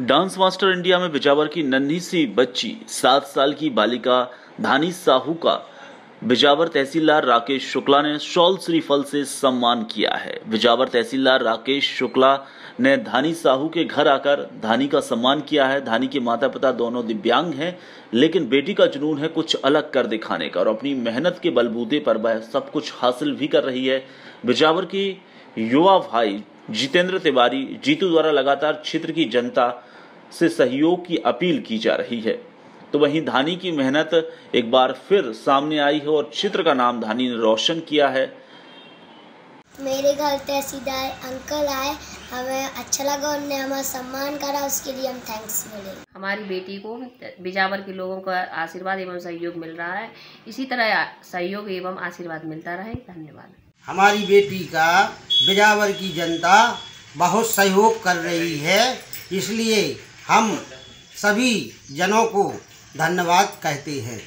Dance master India में बिजावर की नन्ही सी बच्ची, सात साल की बालिका धानी साहू का बिजावर तहसीलदार राकेश शुक्ला ने शॉल श्रीफल से सम्मान किया है। बिजावर तहसीलदार राकेश शुक्ला ने धानी साहू के घर आकर धानी का सम्मान किया है। धानी के माता पिता दोनों दिव्यांग हैं, लेकिन बेटी का जुनून है कुछ अलग कर दिखाने का और अपनी मेहनत के बलबूते पर वह सब कुछ हासिल भी कर रही है। बिजावर की युवा भाई जितेंद्र तिवारी जीतू द्वारा लगातार क्षेत्र की जनता से सहयोग की अपील की जा रही है। तो वहीं धानी की मेहनत एक बार फिर सामने आई है और क्षेत्र का नाम धानी ने रोशन किया है। मेरे घर तहसीलदार अंकल आए हमें अच्छा लगा उन्होंने हमारा सम्मान करा उसके लिए हम थैंक्स बोले हमारी बेटी को बिजावर के लोगों का आशीर्वाद एवं सहयोग मिल रहा है। इसी तरह सहयोग एवं आशीर्वाद मिलता रहे। धन्यवाद। हमारी बेटी का बिजावर की जनता बहुत सहयोग कर रही है, इसलिए हम सभी जनों को धन्यवाद कहते हैं।